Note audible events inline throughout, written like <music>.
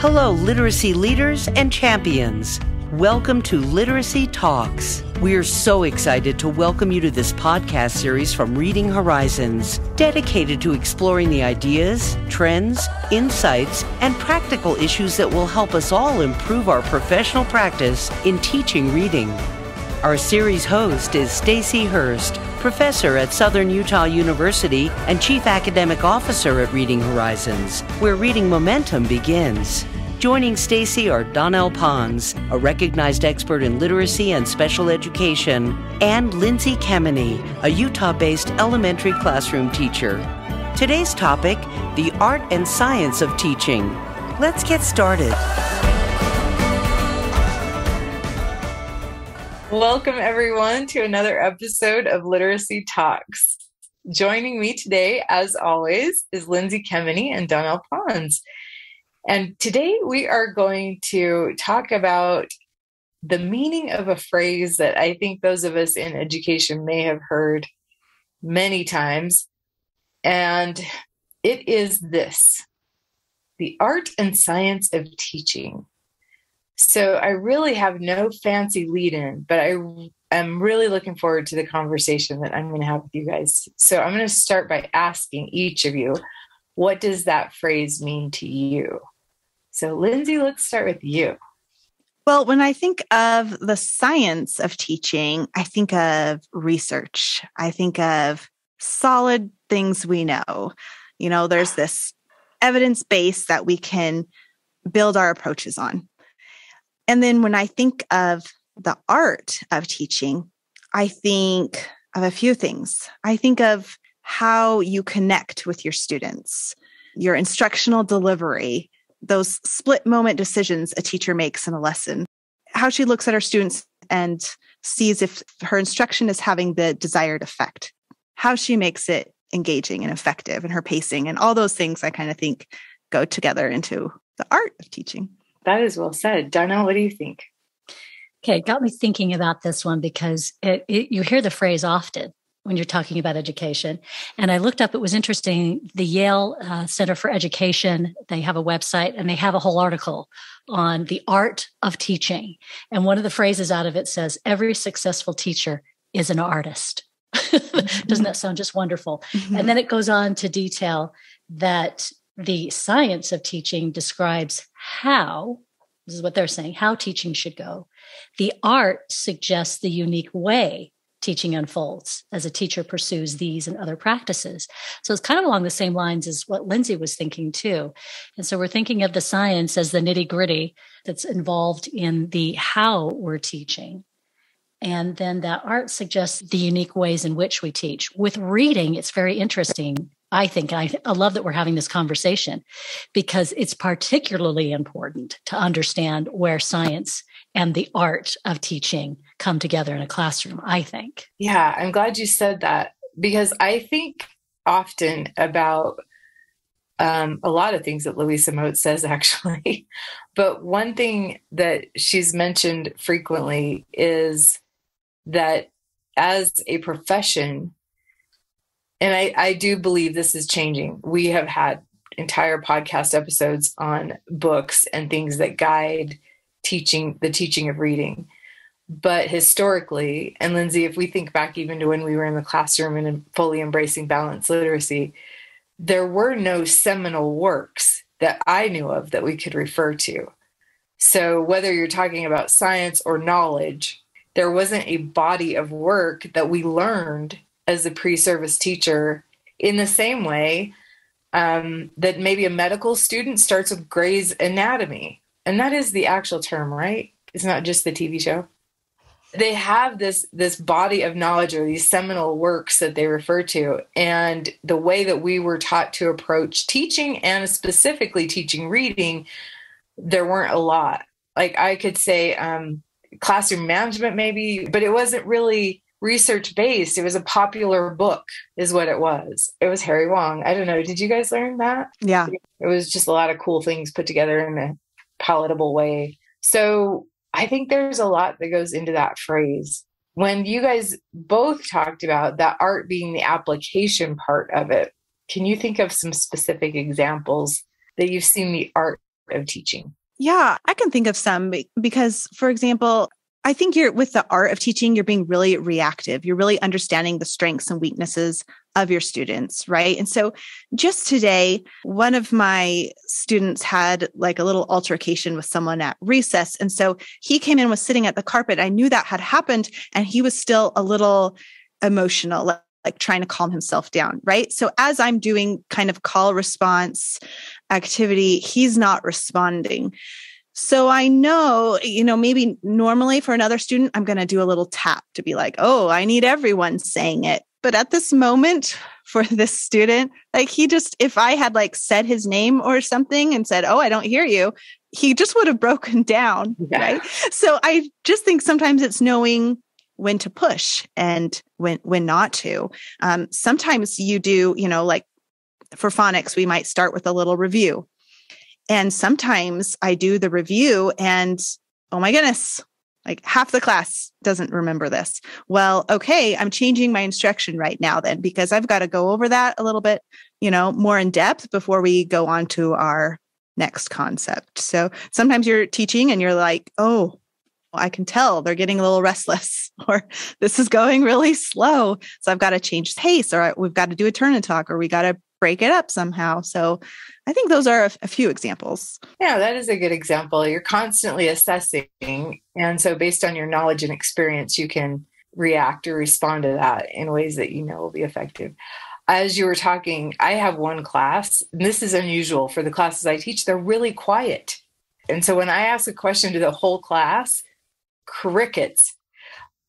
Hello, literacy leaders and champions. Welcome to Literacy Talks. We are so excited to welcome you to this podcast series from Reading Horizons, dedicated to exploring the ideas, trends, insights, and practical issues that will help us all improve our professional practice in teaching reading. Our series host is Stacy Hurst, professor at Southern Utah University and chief academic officer at Reading Horizons, where reading momentum begins. Joining Stacy are Donnell Pons, a recognized expert in literacy and special education, and Lindsay Kemeny, a Utah-based elementary classroom teacher. Today's topic, the art and science of teaching. Let's get started. Welcome, everyone, to another episode of Literacy Talks. Joining me today, as always, is Lindsay Kemeny and Donnell Pons. And today we are going to talk about the meaning of a phrase that I think those of us in education may have heard many times. And it is this the art and science of teaching. So I really have no fancy lead in, but I am really looking forward to the conversation that I'm going to have with you guys. So I'm going to start by asking each of you, what does that phrase mean to you? So, Lindsay, let's start with you. Well, when I think of the science of teaching, I think of research. I think of solid things we know. You know, there's this evidence base that we can build our approaches on. And then when I think of the art of teaching, I think of a few things. I think of how you connect with your students, your instructional delivery, those split moment decisions a teacher makes in a lesson, how she looks at her students and sees if her instruction is having the desired effect, how she makes it engaging and effective and her pacing and all those things I kind of think go together into the art of teaching. That is well said. Donnell, what do you think? Okay, it got me thinking about this one because it, it, you hear the phrase often when you're talking about education. And I looked up, it was interesting. The Yale uh, Center for Education, they have a website and they have a whole article on the art of teaching. And one of the phrases out of it says, every successful teacher is an artist. <laughs> Doesn't that sound just wonderful? Mm-hmm. And then it goes on to detail that the science of teaching describes how, this is what they're saying, how teaching should go. The art suggests the unique way teaching unfolds as a teacher pursues these and other practices. So it's kind of along the same lines as what Lindsay was thinking too. And so we're thinking of the science as the nitty gritty that's involved in the how we're teaching. And then that art suggests the unique ways in which we teach. With reading, it's very interesting I think, I, I love that we're having this conversation because it's particularly important to understand where science and the art of teaching come together in a classroom, I think. Yeah, I'm glad you said that because I think often about um, a lot of things that Louisa Moats says, <laughs> actually. but one thing that she's mentioned frequently is that as a profession, and I, I do believe this is changing. We have had entire podcast episodes on books and things that guide teaching the teaching of reading. But historically, and Lindsay, if we think back even to when we were in the classroom and fully embracing balanced literacy, there were no seminal works that I knew of that we could refer to. So, whether you're talking about science or knowledge, there wasn't a body of work that we learned as a pre-service teacher in the same way um, that maybe a medical student starts with Gray's Anatomy, and that is the actual term, right? It's not just the TV show. They have this this body of knowledge or these seminal works that they refer to, and the way that we were taught to approach teaching and specifically teaching reading, there weren't a lot. Like I could say um, classroom management, maybe, but it wasn't really research based. It was a popular book, is what it was. It was Harry Wong. I don't know. Did you guys learn that? Yeah. It was just a lot of cool things put together in a palatable way. So I think there's a lot that goes into that phrase. When you guys both talked about that art being the application part of it, can you think of some specific examples that you've seen the art of teaching? Yeah, I can think of some because, for example, I think you're with the art of teaching, you're being really reactive. You're really understanding the strengths and weaknesses of your students, right? And so just today, one of my students had like a little altercation with someone at recess. And so he came in, was sitting at the carpet. I knew that had happened, and he was still a little emotional, like, like trying to calm himself down, right? So as I'm doing kind of call response activity, he's not responding. So I know, you know, maybe normally for another student, I'm going to do a little tap to be like, oh, I need everyone saying it. But at this moment <laughs> for this student, like he just, if I had like said his name or something and said, oh, I don't hear you, he just would have <laughs> broken down. Yeah. Right. So I just think sometimes it's knowing when to push and when when not to. Um, sometimes you do, you know, like for phonics, we might start with a little review and sometimes I do the review and oh my goodness, like half the class doesn't remember this. Well, okay, I'm changing my instruction right now then because I've got to go over that a little bit, you know, more in depth before we go on to our next concept. So sometimes you're teaching and you're like, oh, I can tell they're getting a little restless <laughs> or this is going really slow. So I've got to change pace or we've got to do a turn and talk or we got to break it up somehow. So I think those are a, a, few examples. Yeah, that is a good example. You're constantly assessing. And so, based on your knowledge and experience, you can react or respond to that in ways that you know will be effective. As you were talking, I have one class, and this is unusual for the classes I teach, they're really quiet. And so, when I ask a question to the whole class, crickets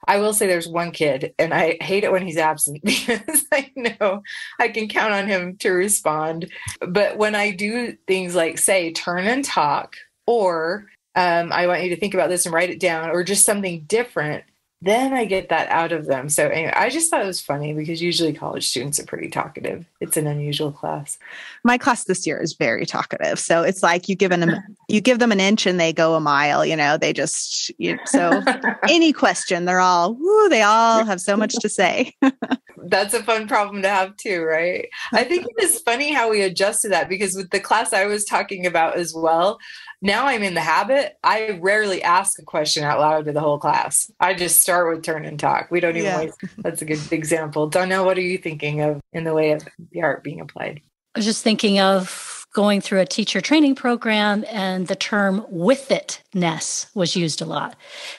I will say there's one kid, and I hate it when he's absent <laughs> because I know I can count on him to respond. But when I do things like say, turn and talk, or um, I want you to think about this and write it down, or just something different, then I get that out of them. So anyway, I just thought it was funny because usually college students are pretty talkative. It's an unusual class. My class this year is very talkative. So it's like you give them you give them an inch and they go a mile. You know, they just you, so <laughs> any question, they're all woo, they all have so much to say. <laughs> That's a fun problem to have too, right? I think it is funny how we adjusted that because with the class I was talking about as well, now I'm in the habit. I rarely ask a question out loud to the whole class. I just start with turn and talk. We don't even yeah. waste. That's a good example. Donnell, what are you thinking of in the way of the art being applied? I was just thinking of going through a teacher training program and the term with itness was used a lot.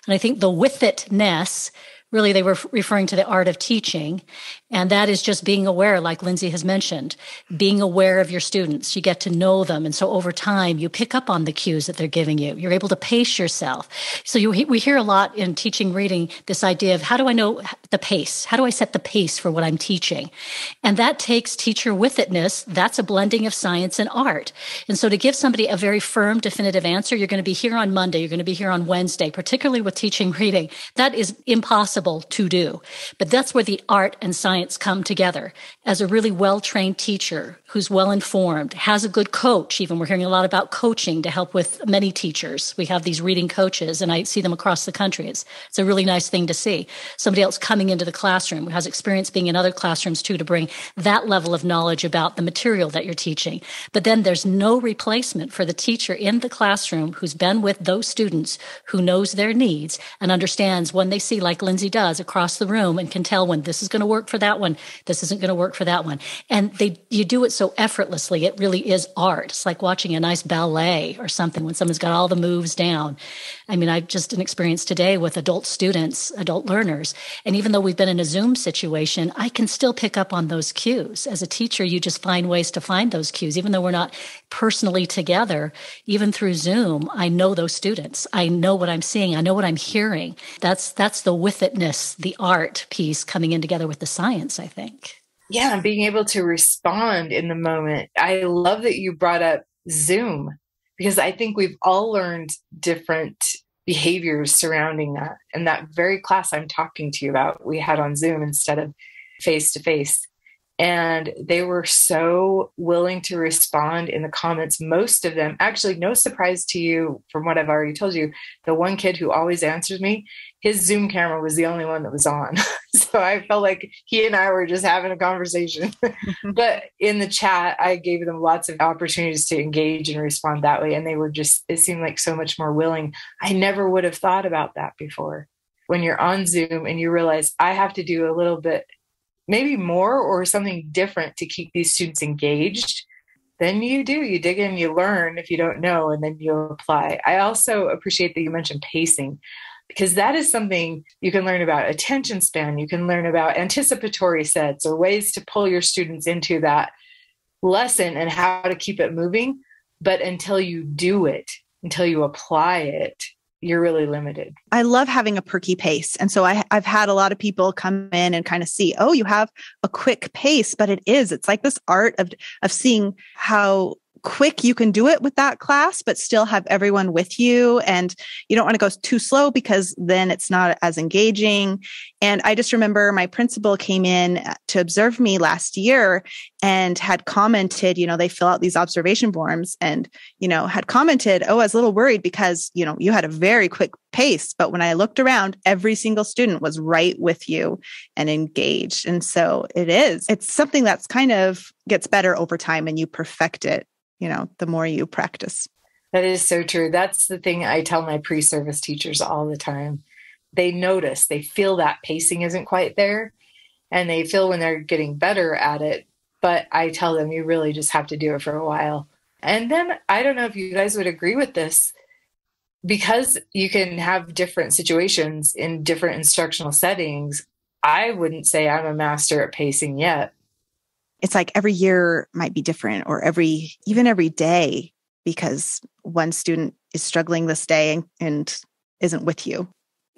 And I think the with itness really they were referring to the art of teaching and that is just being aware, like Lindsay has mentioned, being aware of your students. You get to know them. And so over time, you pick up on the cues that they're giving you. You're able to pace yourself. So you, we hear a lot in teaching reading this idea of how do I know the pace? How do I set the pace for what I'm teaching? And that takes teacher with itness. That's a blending of science and art. And so to give somebody a very firm, definitive answer, you're going to be here on Monday, you're going to be here on Wednesday, particularly with teaching reading, that is impossible to do. But that's where the art and science come together as a really well trained teacher who's well informed, has a good coach. Even we're hearing a lot about coaching to help with many teachers. We have these reading coaches, and I see them across the country. It's, it's a really nice thing to see. Somebody else coming into the classroom who has experience being in other classrooms too to bring that level of knowledge about the material that you're teaching. But then there's no replacement for the teacher in the classroom who's been with those students, who knows their needs and understands when they see, like Lindsay does, across the room and can tell when this is going to work for that one, this isn't going to work for that one. And they, you do it so effortlessly. It really is art. It's like watching a nice ballet or something when someone's got all the moves down. I mean, I've just an experience today with adult students, adult learners. And even though we've been in a Zoom situation, I can still pick up on those cues. As a teacher, you just find ways to find those cues. Even though we're not personally together, even through Zoom, I know those students. I know what I'm seeing. I know what I'm hearing. That's, that's the with itness, the art piece coming in together with the science, I think. Yeah, being able to respond in the moment. I love that you brought up Zoom because I think we've all learned different behaviors surrounding that. And that very class I'm talking to you about, we had on Zoom instead of face to face. and they were so willing to respond in the comments most of them actually no surprise to you from what i've already told you the one kid who always answers me his zoom camera was the only one that was on. <laughs> So i felt like he and i were just having a conversation. <laughs> <laughs> But in the chat i gave them lots of opportunities to engage and respond that way. And they were just it seemed like so much more willing. I never would have thought about that before. When you're on zoom and you realize i have to do a little bit maybe more or something different to keep these students engaged, then you do. You dig in, you learn if you don't know, and then you apply. I also appreciate that you mentioned pacing because that is something you can learn about attention span. You can learn about anticipatory sets or ways to pull your students into that lesson and how to keep it moving. But until you do it, until you apply it, you're really limited. I love having a perky pace. And so I, I've had a lot of people come in and kind of see, oh, you have a quick pace, but it is, it's like this art of, of seeing how quick you can do it with that class but still have everyone with you. And you don't want to go too slow because then it's not as engaging. And i just remember my principal came in uh, to observe me last year and had commented you know they fill out these observation forms and you know had commented oh i was a little worried because you know you had a very quick pace but when i looked around every single student was right with you and engaged. And so it is. It's something that's kind of gets better over time and you perfect it you know, the more you practice. That is so true. That's the thing I tell my pre service teachers all the time. They notice, they feel that pacing isn't quite there, and they feel when they're getting better at it. But I tell them, you really just have to do it for a while. And then I don't know if you guys would agree with this because you can have different situations in different instructional settings. I wouldn't say I'm a master at pacing yet it's like every year might be different or every even every day because one student is struggling this day and, and isn't with you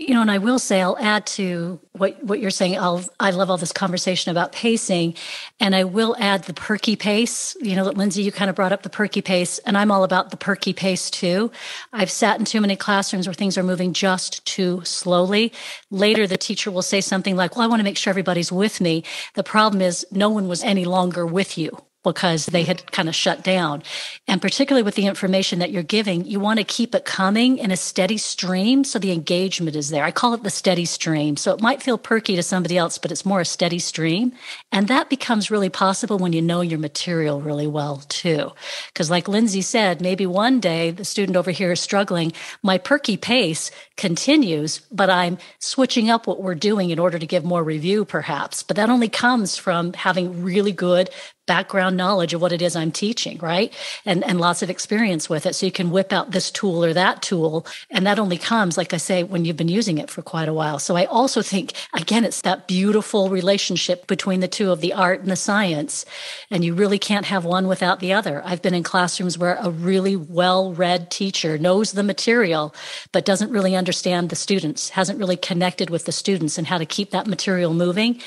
you know, and I will say, I'll add to what, what you're saying. I'll, I love all this conversation about pacing, and I will add the perky pace. You know, that Lindsay, you kind of brought up the perky pace, and I'm all about the perky pace too. I've sat in too many classrooms where things are moving just too slowly. Later, the teacher will say something like, Well, I want to make sure everybody's with me. The problem is, no one was any longer with you because they had kind of shut down. And particularly with the information that you're giving, you want to keep it coming in a steady stream so the engagement is there. I call it the steady stream. So it might feel perky to somebody else, but it's more a steady stream. And that becomes really possible when you know your material really well too. Because like Lindsay said, maybe one day the student over here is struggling. My perky pace continues, but I'm switching up what we're doing in order to give more review perhaps. But that only comes from having really good background knowledge of what it is I'm teaching, right? And and lots of experience with it. So you can whip out this tool or that tool. And that only comes, like I say, when you've been using it for quite a while. So I also think, again, it's that beautiful relationship between the two of the art and the science. And you really can't have one without the other. I've been in classrooms where a really well-read teacher knows the material, but doesn't really understand the students, hasn't really connected with the students and how to keep that material moving.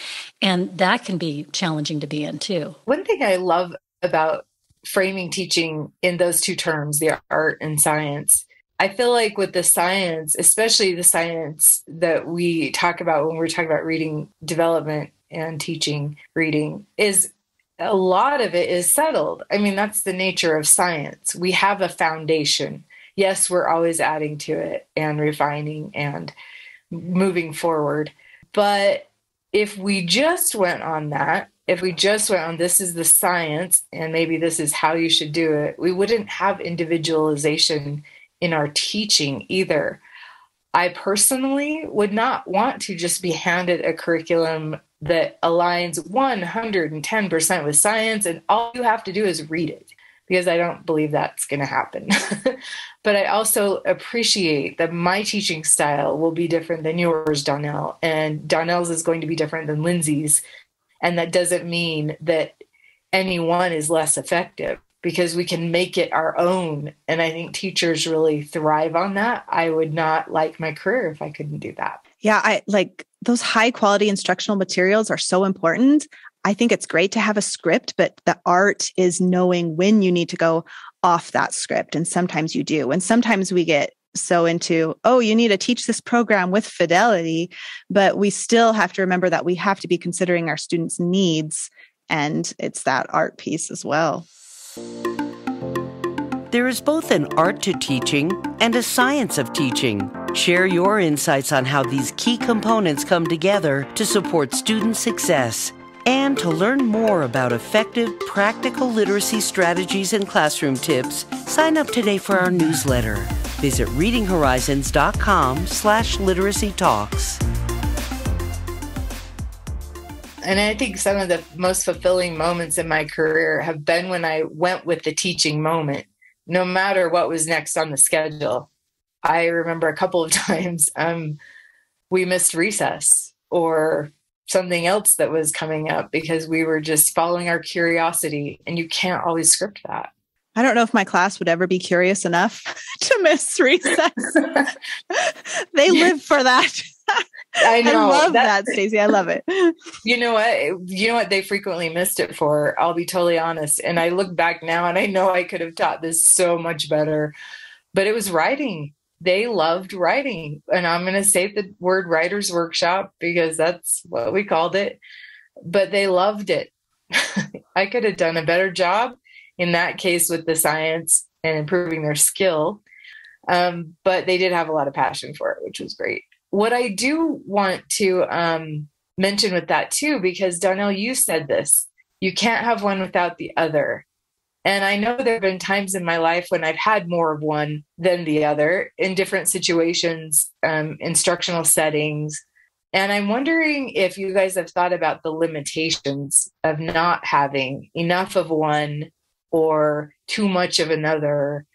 And that can be challenging to be in too. One thing I love about framing teaching in those two terms, the art and science, I feel like with the science, especially the science that we talk about when we're talking about reading development and teaching reading, is a lot of it is settled. I mean, that's the nature of science. We have a foundation. Yes, we're always adding to it and refining and moving forward. But if we just went on that, if we just went on this is the science and maybe this is how you should do it, we wouldn't have individualization in our teaching either. I personally would not want to just be handed a curriculum that aligns 110% with science and all you have to do is read it because I don't believe that's going to happen. <laughs> but I also appreciate that my teaching style will be different than yours, Donnell, and Donnell's is going to be different than Lindsay's. And that doesn't mean that any one is less effective because we can make it our own. And I think teachers really thrive on that. I would not like my career if I couldn't do that. Yeah, I like those high quality instructional materials are so important. I think it's great to have a script, but the art is knowing when you need to go off that script. And sometimes you do. And sometimes we get so into, oh, you need to teach this program with fidelity. But we still have to remember that we have to be considering our students' needs And it's that art piece as well. There is both an art to teaching and a science of teaching. Share your insights on how these key components come together to support student success. And to learn more about effective, practical literacy strategies and classroom tips, sign up today for our newsletter. Visit readinghorizons.com slash literacy talks. And I think some of the most fulfilling moments in my career have been when I went with the teaching moment, no matter what was next on the schedule. I remember a couple of <laughs> times um, we missed recess or something else that was coming up because we were just following our curiosity, and you can't always script that. I don't know if my class would ever be curious enough <laughs> to miss recess. <laughs> they live for that. I <laughs> know. I love that, Stacy. I love it. You know what? You know what they frequently missed it for? I'll be totally honest. And I look back now and I know I could have taught this so much better. But it was writing. They loved writing. And I'm going to say the word writers workshop because that's what we called it. But they loved it. <laughs> I could have done a better job in that case with the science and improving their skill. Um, but they did have a lot of passion for it, which was great. What I do want to um, mention with that too, because Donnell, you said this you can't have one without the other. And I know there have been times in my life when I've had more of one than the other in different situations, um, instructional settings. And I'm wondering if you guys have thought about the limitations of not having enough of one or too much of another.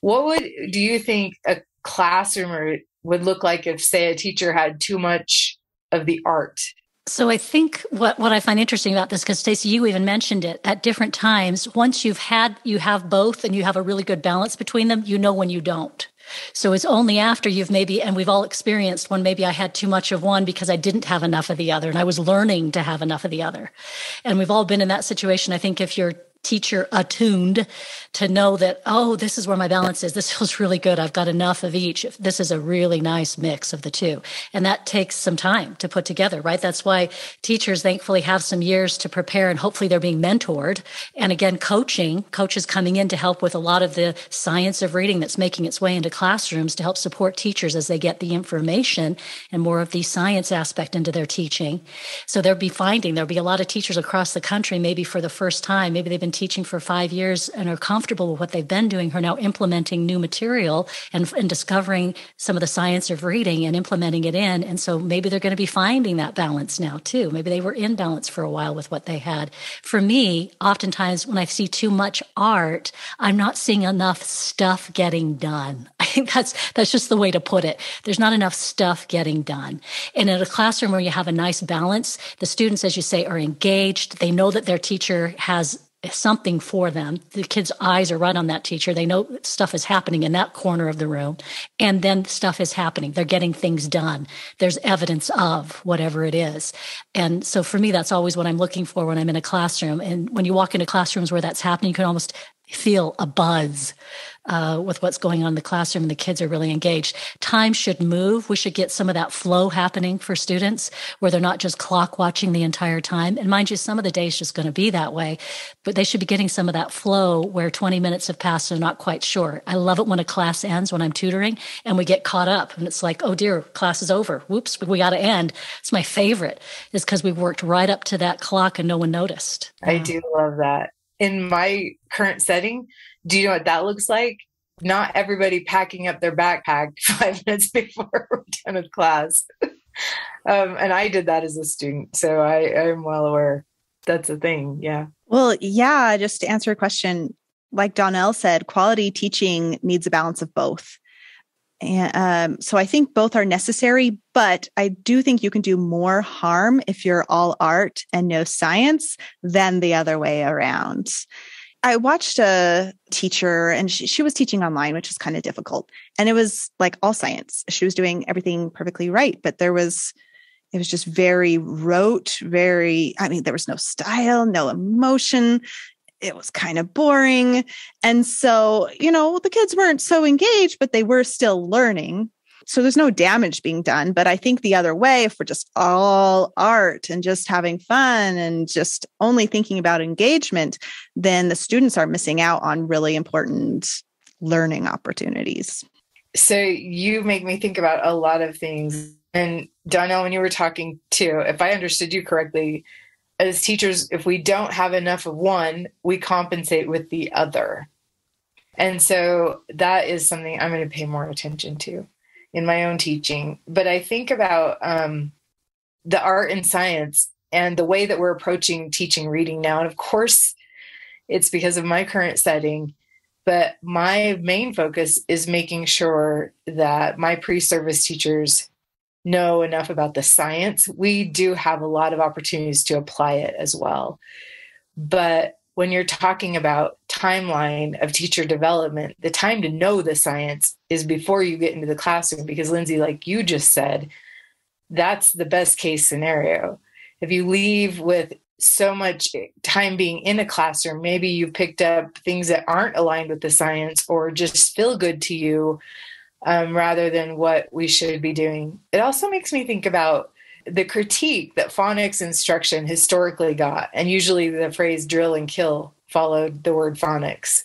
What would do you think a classroom would look like if, say, a teacher had too much of the art so I think what, what I find interesting about this, because Stacy, you even mentioned it at different times. Once you've had, you have both and you have a really good balance between them, you know when you don't. So it's only after you've maybe, and we've all experienced when maybe I had too much of one because I didn't have enough of the other and I was learning to have enough of the other. And we've all been in that situation. I think if you're teacher attuned to know that, oh, this is where my balance is. This <laughs> feels really good. I've got enough of each. This is a really nice mix of the two. And that takes some time to put together, right? That's why teachers thankfully have some years to prepare and hopefully they're being mentored. And again, coaching, coaches coming in to help with a lot of the science of reading that's making its way into classrooms to help support teachers as they get the information and more of the science aspect into their teaching. So there'll be finding there'll be a lot of teachers across the country, maybe for the first time, maybe they've been teaching for five years and are comfortable with what they've been doing are now implementing new material and, and discovering some of the science of reading and implementing it in. And so maybe they're going to be finding that balance now too. Maybe they were in balance for a while with what they had. For me, oftentimes when I see too much art, I'm not seeing enough stuff getting done. <laughs> I think that's that's just the way to put it. There's not enough stuff getting done. And in a classroom where you have a nice balance, the students, as you say, are engaged. They know that their teacher has something for them. The kids' eyes are right on that teacher. They know stuff is happening in that corner of the room. And then stuff is happening. They're getting things done. There's evidence of whatever it is. And so for me, that's always what I'm looking for when I'm in a classroom. And when you walk into classrooms where that's happening, you can almost feel a buzz uh, with what's going on in the classroom and the kids are really engaged. Time should move. We should get some of that flow happening for students where they're not just clock watching the entire time. And mind you, some of the days just going to be that way, but they should be getting some of that flow where 20 minutes have passed and they're not quite sure. I love it when a class ends when I'm tutoring and we get caught up and it's like, oh dear, class is over. Whoops, we got to end. It's my favorite is because we worked right up to that clock and no one noticed. I do love that. In my current setting, do you know what that looks like? Not everybody packing up their backpack <laughs> five minutes before we're done with class. <laughs> um, and I did that as a student, so I, I'm well aware that's a thing. Yeah. Well, yeah. Just to answer a question, like Donnell said, quality teaching needs a balance of both. And um, so I think both are necessary, but I do think you can do more harm if you're all art and no science than the other way around. I watched a teacher and she, she was teaching online, which is kind of difficult. And it was like all science. She was doing everything perfectly right, but there was, it was just very rote, very, I mean, there was no style, no emotion. It was kind of boring. And so, you know, the kids weren't so engaged, but they were still learning. So there's no damage being done. But I think the other way, if we're just all art and just having fun and just only thinking about engagement, then the students are missing out on really important learning opportunities. So you make me think about a lot of things. And Donnell, when you were talking too, if I understood you correctly, as teachers, if we don't have enough of one, we compensate with the other. And so that is something I'm going to pay more attention to in my own teaching. But I think about um, the art and science and the way that we're approaching teaching reading now. And of course, it's because of my current setting. But my main focus is making sure that my pre service teachers know enough about the science. We do have a lot of opportunities to apply it as well. But when you're talking about timeline of teacher development, the time to know the science is before you get into the classroom because Lindsay, like you just said, that's the best case scenario. If you leave with so much time being in a classroom, maybe you picked up things that aren't aligned with the science or just feel good to you um, rather than what we should be doing. It also makes me think about the critique that phonics instruction historically got, and usually the phrase drill and kill followed the word phonics.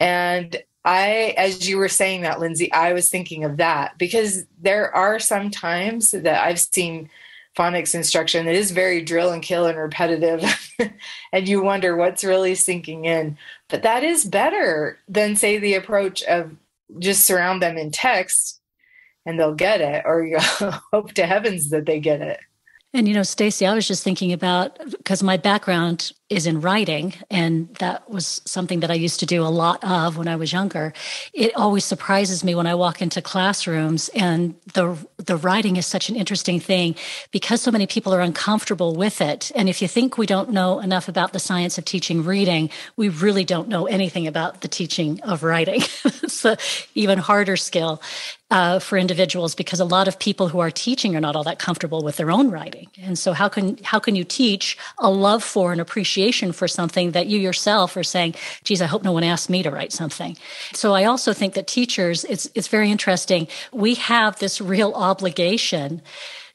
And I, as you were saying that, Lindsay, I was thinking of that because there are some times that I've seen phonics instruction that is very drill and kill and repetitive, <laughs> and you wonder what's really sinking in. But that is better than, say, the approach of just surround them in text and they'll get it, or you <laughs> hope to heavens that they get it. And you know, Stacy, I was just thinking about because my background is in writing, and that was something that I used to do a lot of when I was younger. It always surprises me when I walk into classrooms, and the the writing is such an interesting thing because so many people are uncomfortable with it. And if you think we don't know enough about the science of teaching reading, we really don't know anything about the teaching of writing. <laughs> it's an even harder skill uh, for individuals because a lot of people who are teaching are not all that comfortable with their own writing. And so how can how can you teach a love for and appreciation for something that you yourself are saying, geez, I hope no one asked me to write something. So I also think that teachers, it's it's very interesting. We have this real obligation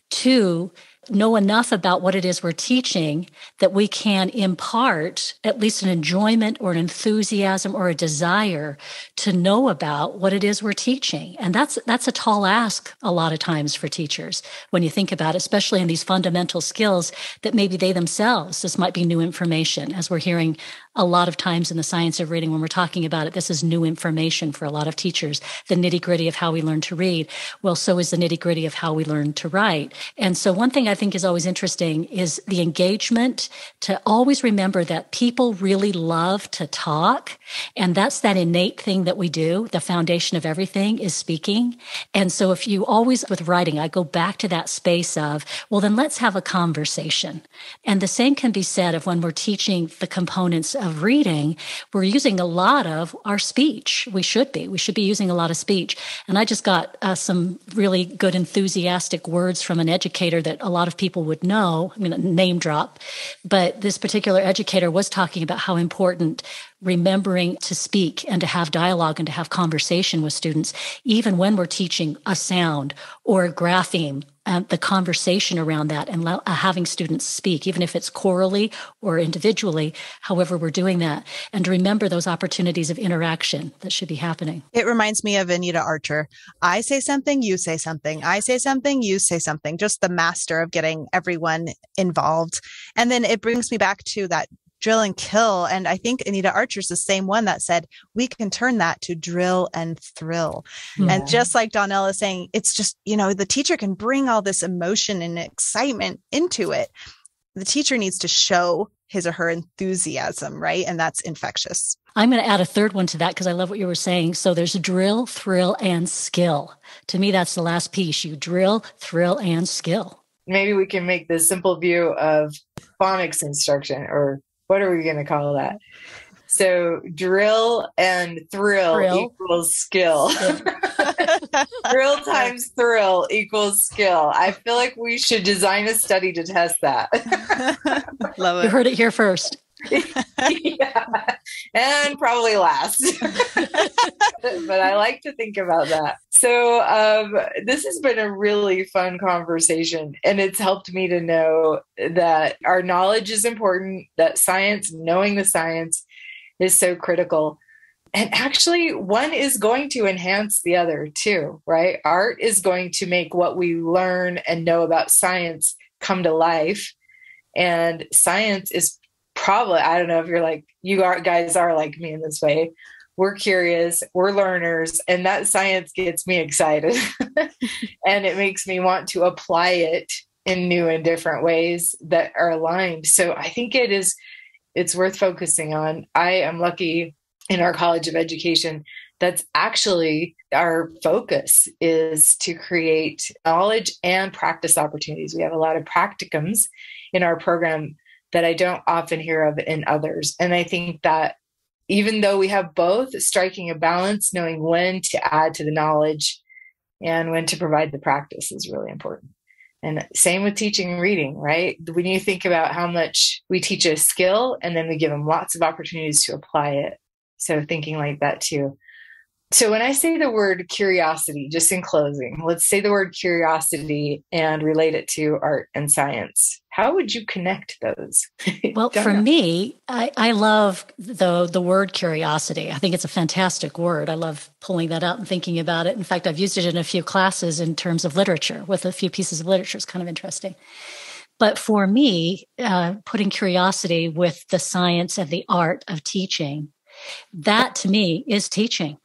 to know enough about what it is we're teaching that we can impart at least an enjoyment or an enthusiasm or a desire to know about what it is we're teaching. And that's that's a tall ask a lot of times for teachers when you think about it especially in these fundamental skills that maybe they themselves this might be new information as we're hearing a lot of times in the science of reading when we're talking about it this is new information for a lot of teachers. The nitty gritty of how we learn to read well so is the nitty gritty of how we learn to write. And so one thing i think is always interesting is the engagement to always remember that people really love to talk and that's that innate thing that we do. The foundation of everything is speaking. And so if you always with writing i go back to that space of well then let's have a conversation. And the same can be said of when we're teaching the components of of reading, we're using a lot of our speech. We should be. We should be using a lot of speech. And I just got uh, some really good, enthusiastic words from an educator that a lot of people would know. I mean, name drop. But this particular educator was talking about how important remembering to speak and to have dialogue and to have conversation with students, even when we're teaching a sound or a grapheme the conversation around that and uh, having students speak, even if it's chorally or individually, however we're doing that, and remember those opportunities of interaction that should be happening. It reminds me of Anita Archer. I say something, you say something. I say something, you say something. Just the master of getting everyone involved. And then it brings me back to that drill and kill. And I think Anita Archer's the same one that said we can turn that to drill and thrill. Yeah. And just like Donnell is saying, it's just, you know, the teacher can bring all this emotion and excitement into it. The teacher needs to show his or her enthusiasm, right? And that's infectious. I'm going to add a third one to that because I love what you were saying. So there's drill, thrill, and skill. To me, that's the last piece. You drill, thrill, and skill. Maybe we can make the simple view of phonics instruction or what are we going to call that? So drill and thrill, thrill. equals skill. <laughs> <laughs> drill times thrill equals skill. I feel like we should design a study to test that. <laughs> Love it. You heard it here first. yeah. And probably last. but I like to think about that. So, um, this has been a really fun conversation, and it's helped me to know that our knowledge is important, that science, knowing the science, is so critical. And actually, one is going to enhance the other too, right? Art is going to make what we learn and know about science come to life. And science is probably, I don't know if you're like, you are, guys are like me in this way. We're curious, we're learners, and that science gets me excited. <laughs> and it makes me want to apply it in new and different ways that are aligned. So I think it is, it's worth focusing on. I am lucky in our College of Education that's actually our focus is to create knowledge and practice opportunities. We have a lot of practicums in our program that I don't often hear of in others. And I think that even though we have both, striking a balance, knowing when to add to the knowledge and when to provide the practice is really important. And same with teaching and reading, right? When you think about how much we teach a skill and then we give them lots of opportunities to apply it. So thinking like that too. So when I say the word curiosity, just in closing, let's say the word curiosity and relate it to art and science. How would you connect those? <laughs> well, for know. me, I, I love the the word curiosity. I think it's a fantastic word. I love pulling that out and thinking about it. In fact, I've used it in a few classes in terms of literature with a few pieces of literature. It's kind of interesting. But for me, uh, putting curiosity with the science and the art of teaching, that to me is teaching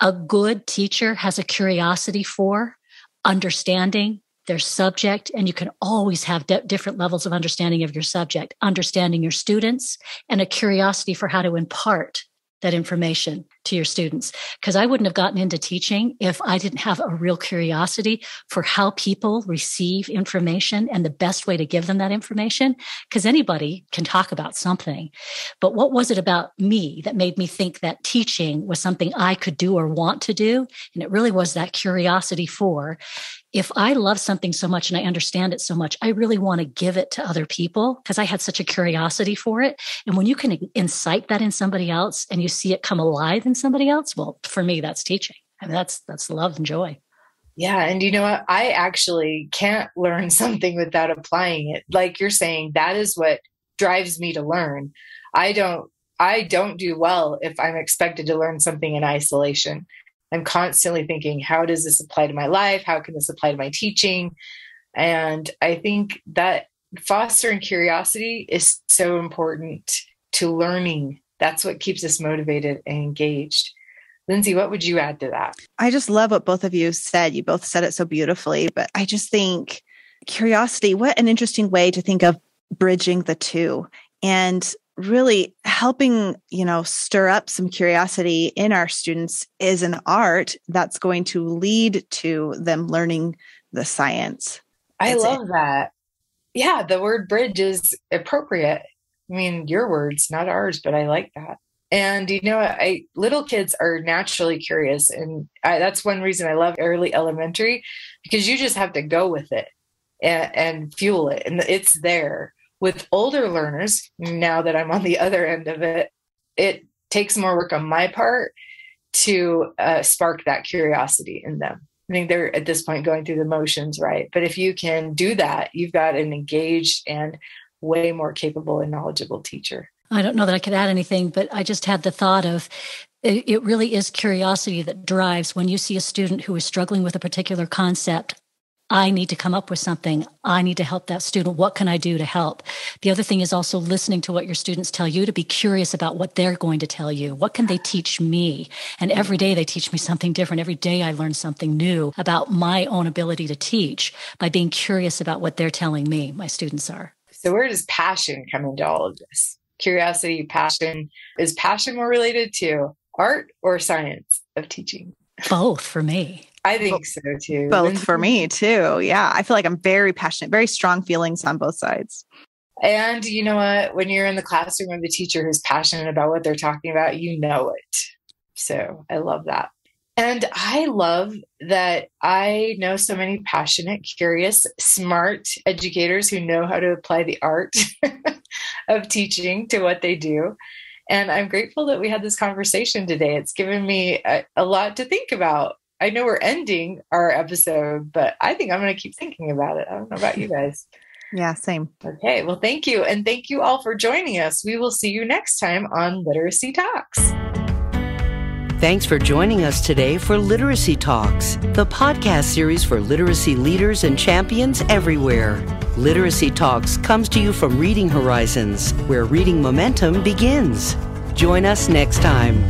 a good teacher has a curiosity for understanding their subject and you can always have different levels of understanding of your subject understanding your students and a curiosity for how to impart that information to your students. Because I wouldn't have gotten into teaching if I didn't have a real curiosity for how people receive information and the best way to give them that information. Because anybody can talk about something. But what was it about me that made me think that teaching was something I could do or want to do? And it really was that curiosity for if I love something so much and I understand it so much, I really want to give it to other people because I had such a curiosity for it. And when you can incite that in somebody else and you see it come alive in somebody else, well, for me, that's teaching. I mean, that's that's love and joy. Yeah, and you know what? I actually can't learn <laughs> something without applying it. Like you're saying, that is what drives me to learn. I don't I don't do well if I'm expected to learn something in isolation. I'm constantly thinking, how does this apply to my life? How can this apply to my teaching? And I think that fostering curiosity is so important to learning. That's what keeps us motivated and engaged. Lindsay, what would you add to that? I just love what both of you said. You both said it so beautifully, but I just think curiosity, what an interesting way to think of bridging the two. And really helping you know stir up some curiosity in our students is an art that's going to lead to them learning the science. I love it. that. Yeah the word bridge is appropriate. I mean your words not ours but i like that. And you know i little kids are naturally curious and I, that's one reason i love early elementary because you just have to go with it and, and fuel it and it's there with older learners, now that I'm on the other end of it, it takes more work on my part to uh, spark that curiosity in them. I think they're at this point going through the motions, right? But if you can do that, you've got an engaged and way more capable and knowledgeable teacher. I don't know that I could add anything, but I just had the thought of it really is curiosity that drives when you see a student who is struggling with a particular concept I need to come up with something. I need to help that student. What can I do to help? The other thing is also listening to what your students tell you to be curious about what they're going to tell you. What can they teach me? And every day they teach me something different. Every day I learn something new about my own ability to teach by being curious about what they're telling me, my students are. So, where does passion come into all of this? Curiosity, passion. Is passion more related to art or science of teaching? Both for me. I think so too. Both for me too. Yeah. I feel like I'm very passionate, very strong feelings on both sides. And you know what? When you're in the classroom with a teacher who's passionate about what they're talking about, you know it. So I love that. And I love that I know so many passionate, curious, smart educators who know how to apply the art <laughs> of teaching to what they do. And I'm grateful that we had this conversation today. It's given me a, a lot to think about I know we're ending our episode, but I think I'm going to keep thinking about it. I don't know about you <laughs> guys. Yeah, same. Okay, well, thank you. And thank you all for joining us. We will see you next time on Literacy Talks. Thanks for joining us today for Literacy Talks, the podcast series for literacy leaders and champions everywhere. Literacy Talks comes to you from Reading Horizons, where reading momentum begins. Join us next time.